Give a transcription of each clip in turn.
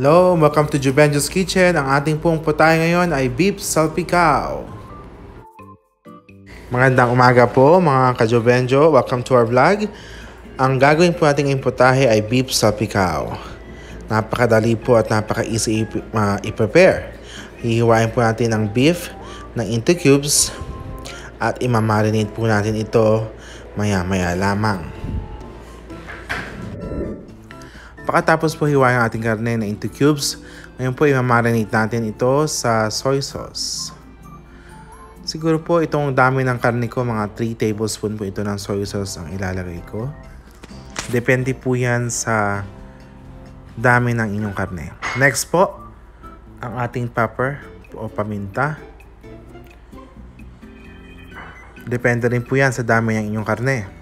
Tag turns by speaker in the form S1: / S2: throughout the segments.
S1: Hello, welcome to Juventus Kitchen. Ang ating pong putahe ngayon ay beef salpicao. Magandang umaga po mga ka-Juvenjo. Welcome to our vlog. Ang gagawin po nating imputahe ay beef salpicao. Napakadali po at napaka-easy uh, i-prepare. Hihiwain po natin ang beef ng into cubes at imamarinate po natin ito maya-maya lamang. Pagkatapos po hiwain ang ating karne na into cubes, ngayon po i-marinate natin ito sa soy sauce. Siguro po itong dami ng karne ko, mga 3 tablespoon po ito ng soy sauce ang ilalagay ko. Depende po yan sa dami ng inyong karne. Next po, ang ating pepper o paminta. Depende rin po yan sa dami ng inyong karne.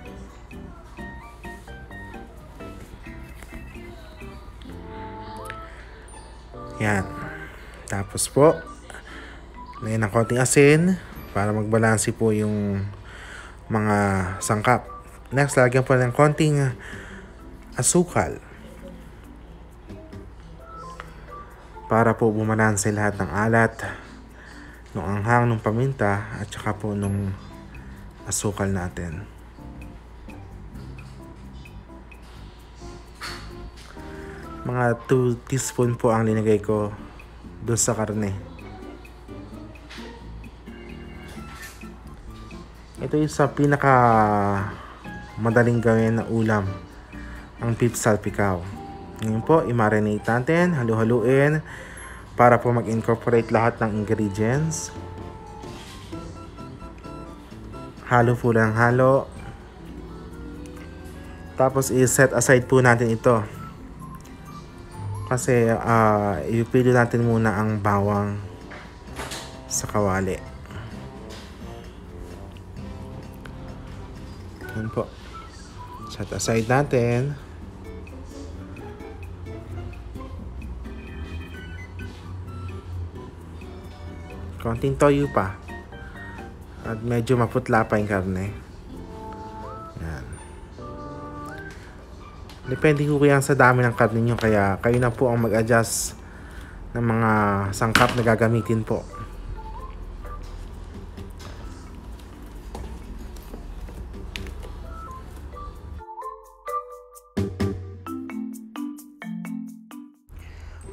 S1: Yan. Tapos po, lagyan ng konting asin para magbalansi po yung mga sangkap. Next, lagyan po ng konting asukal para po bumalansi lahat ng alat ng anghang ng paminta at saka po nung asukal natin. Mga 2 teaspoon po ang linagay ko doon sa karne. Ito yung sa pinaka madaling gawin na ulam ang beef salpicao. Ngayon po, i-marinate natin, halu-haluin para po mag-incorporate lahat ng ingredients. Halo po lang halo. Tapos i-set aside po natin ito kasi uh, ipili natin muna ang bawang sa kawali. Yan po. Set aside natin. Konting toyo pa. At medyo maputla pa yung karne. Depende ko yan sa dami ng karne nyo kaya kayo na po ang mag-adjust ng mga sangkap na gagamitin po.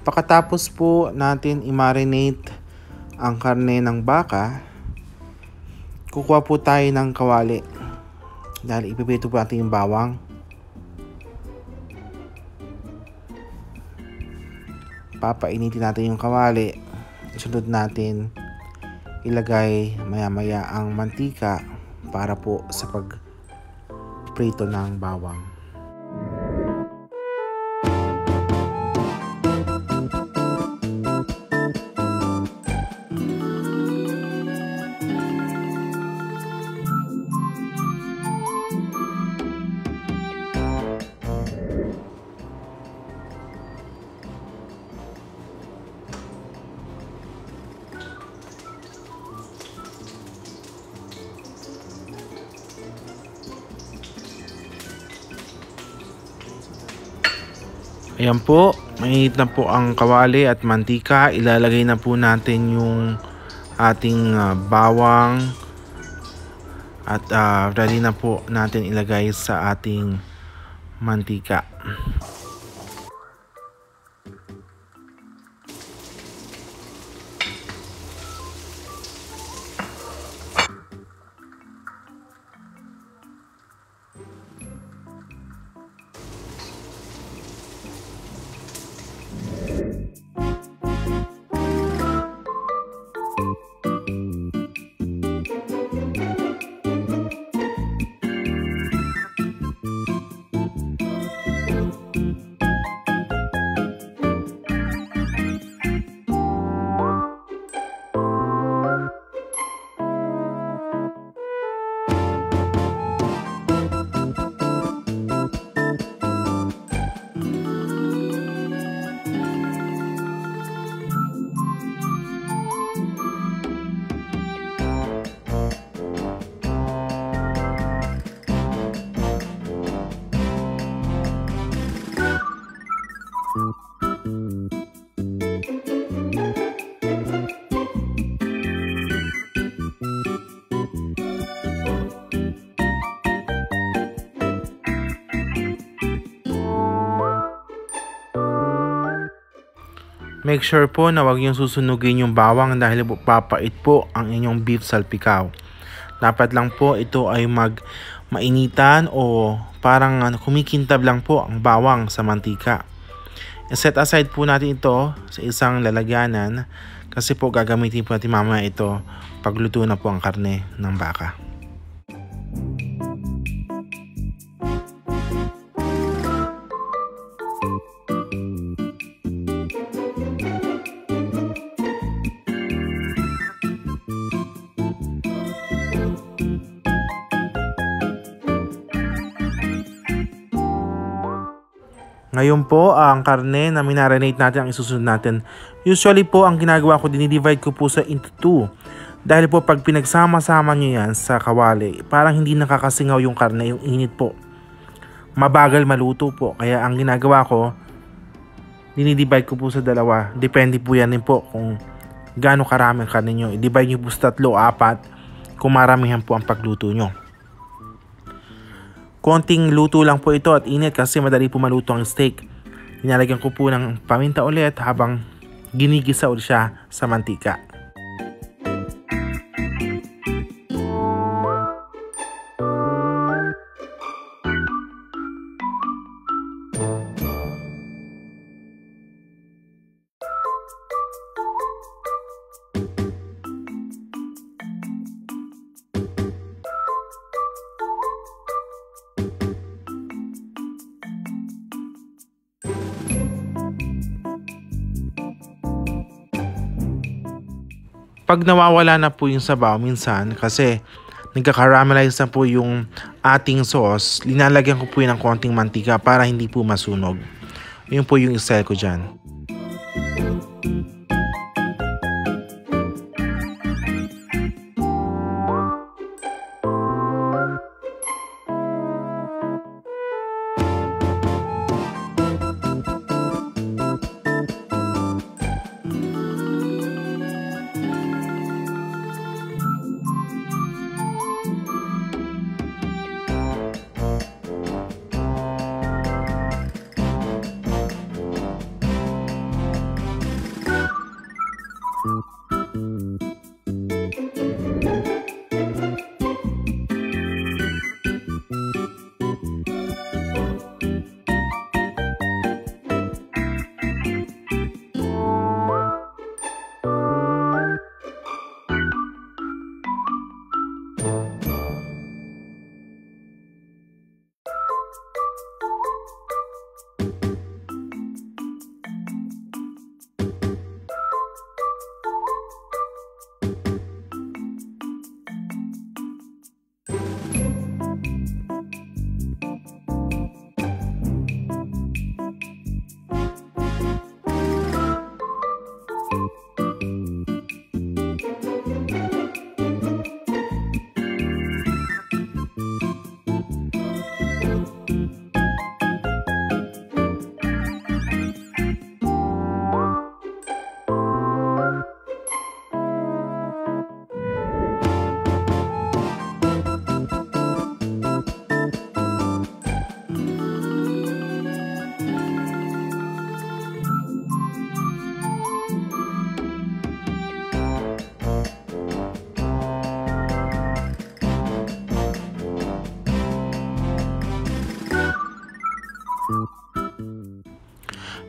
S1: Pagkatapos po natin i-marinate ang karne ng baka, kukuha po tayo ng kawali. Dahil ipipito po natin yung bawang. Papainitin natin yung kawali. Sunod natin ilagay maya maya ang mantika para po sa pag prito ng bawang Ayan po, mainit na po ang kawali at mantika. Ilalagay na po natin yung ating uh, bawang at uh, ready na po natin ilagay sa ating mantika. Make sure po na huwag yung susunugin yung bawang dahil papait po ang inyong beef salpikaw. Dapat lang po ito ay mag mainitan o parang kumikintab lang po ang bawang sa mantika. set aside po natin ito sa isang lalagyanan kasi po gagamitin po natin mamaya ito pagluto na po ang karne ng baka. Ngayon po, ang karne na minarinate natin ang isusunod natin. Usually po, ang ginagawa ko, dinidivide ko po sa into two. Dahil po pag pinagsama-sama nyo yan sa kawali, parang hindi nakakasingaw yung karne, yung init po. Mabagal maluto po. Kaya ang ginagawa ko, dinidivide ko po sa dalawa. Depende po yan din po kung gaano karami ang karne nyo. I-divide nyo po sa tatlo, apat, kung maramihan po ang pagluto nyo. Konting luto lang po ito at init kasi madali po maluto ang steak. Nilalagyan ko po ng paminta ulit habang ginigisa ulit siya sa mantika. Pag nawawala na po yung sabaw minsan kasi nagka-caramelize na po yung ating sauce, linalagyan ko po yun ng konting mantika para hindi po masunog. Yun po yung style ko dyan.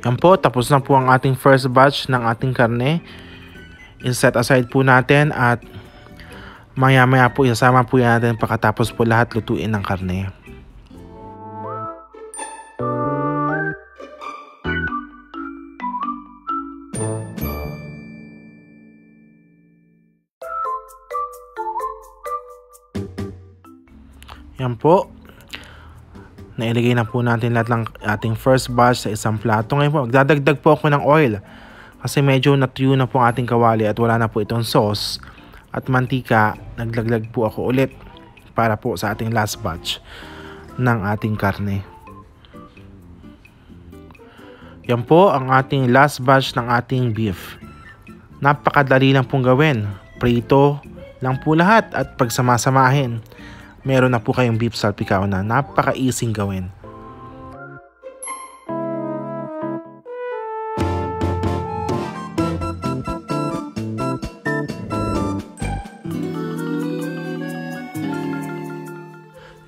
S1: Yan po, tapos na po ang ating first batch ng ating karne. I-set aside po natin at maya maya po isasama po yan natin pagkatapos po lahat lutuin ng karne. Yan po, nailagay na po natin lahat ng ating first batch sa isang plato. Ngayon po, magdadagdag po ako ng oil kasi medyo natuyo na po ang ating kawali at wala na po itong sauce at mantika. Naglaglag po ako ulit para po sa ating last batch ng ating karne. Yan po ang ating last batch ng ating beef. Napakadali lang pong gawin. Prito lang po lahat at pagsamasamahin meron na po kayong beef salpicao na napaka-easy gawin.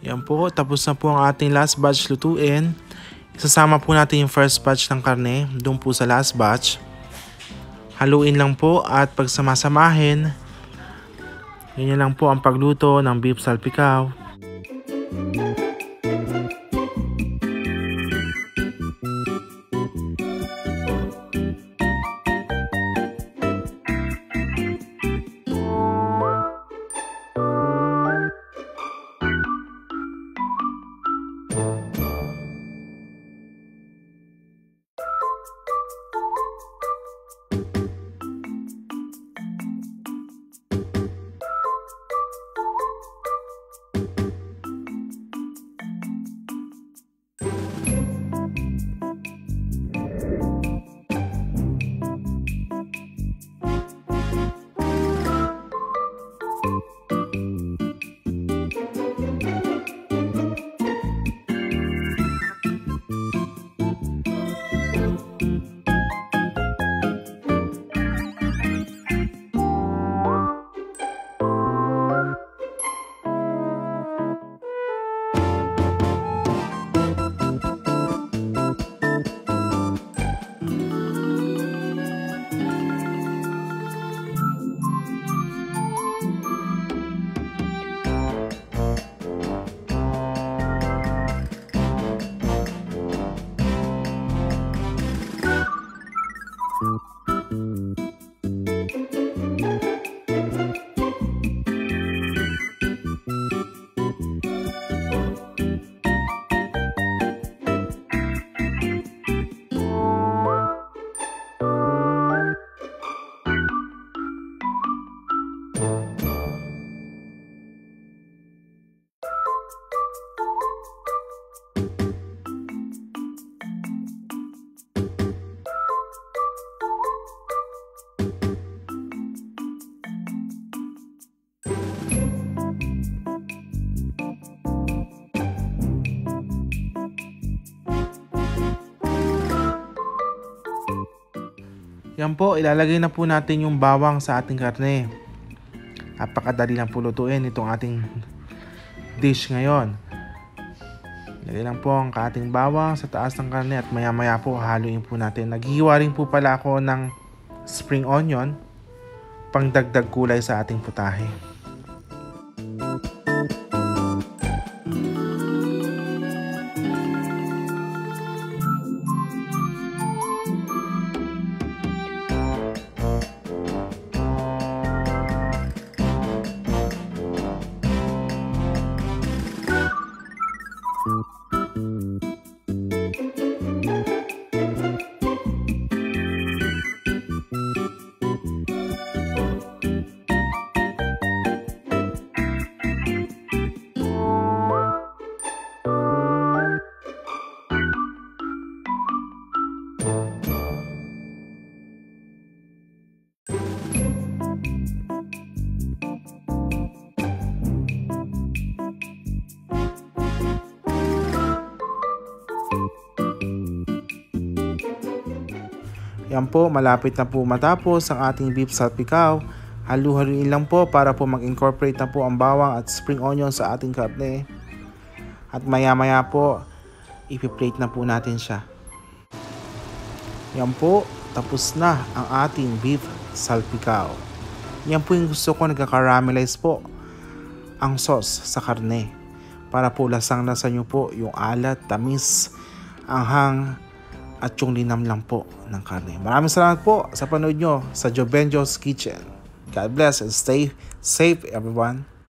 S1: Yan po, tapos na po ang ating last batch lutuin. Isasama po natin yung first batch ng karne doon po sa last batch. Haluin lang po at pagsamasamahin Ganyan lang po ang pagluto ng beef salpikaw. Yan po, ilalagay na po natin yung bawang sa ating karne. Napakadali lang po lutuin itong ating dish ngayon. Ilagay lang po ang ating bawang sa taas ng karne at maya maya po haluin po natin. Naghihiwa rin po pala ako ng spring onion pang dagdag kulay sa ating putahe. Yan po, malapit na po matapos ang ating beef salpikaw. Halu-haluin lang po para po mag-incorporate na po ang bawang at spring onion sa ating karne. At maya-maya po, ipiplate na po natin siya. Yan po, tapos na ang ating beef salpikaw. Yan po yung gusto ko nagka-caramelize po ang sauce sa karne. Para po lasang-lasa nyo po yung alat, tamis, anghang, at yung linam lang po ng karne. Maraming salamat po sa panood nyo sa Jobenjo's Kitchen. God bless and stay safe everyone.